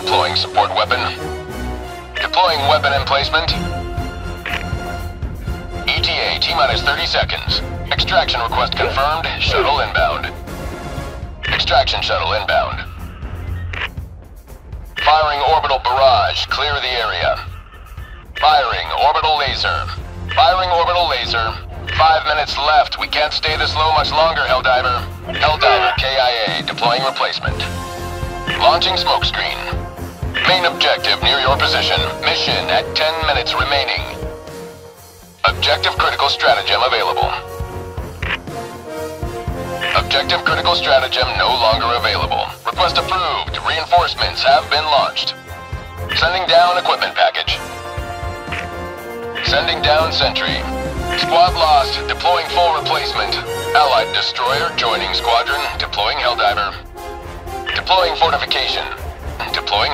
Deploying support weapon. Deploying weapon emplacement. ETA, T-minus 30 seconds. Extraction request confirmed. Shuttle inbound. Extraction shuttle inbound. Firing orbital barrage. Clear the area. Firing orbital laser. Firing orbital laser. Five minutes left. We can't stay this low much longer, Helldiver. Helldiver KIA. Deploying replacement. Launching smokescreen. Main objective near your position. Mission at 10 minutes remaining. Objective critical stratagem available. Objective critical stratagem no longer available. Request approved. Reinforcements have been launched. Sending down equipment package. Sending down sentry. Squad lost. Deploying full replacement. Allied destroyer joining squadron. Deploying Helldiver. Deploying fortification. Deploying